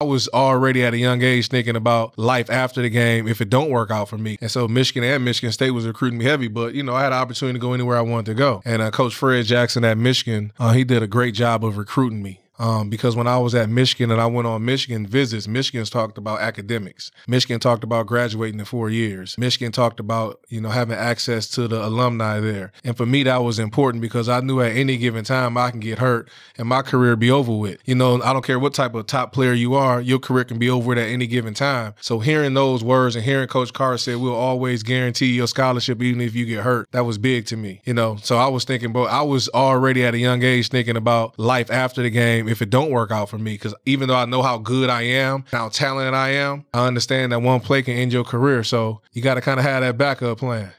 I was already at a young age thinking about life after the game if it don't work out for me. And so Michigan and Michigan State was recruiting me heavy, but you know I had an opportunity to go anywhere I wanted to go. And uh, Coach Fred Jackson at Michigan, uh, he did a great job of recruiting me. Um, because when I was at Michigan and I went on Michigan visits, Michigan's talked about academics. Michigan talked about graduating in four years. Michigan talked about, you know, having access to the alumni there. And for me, that was important because I knew at any given time I can get hurt and my career be over with. You know, I don't care what type of top player you are, your career can be over at any given time. So hearing those words and hearing Coach Carr say, we'll always guarantee your scholarship even if you get hurt, that was big to me. You know, so I was thinking, but I was already at a young age thinking about life after the game if it don't work out for me. Because even though I know how good I am, how talented I am, I understand that one play can end your career. So you got to kind of have that backup plan.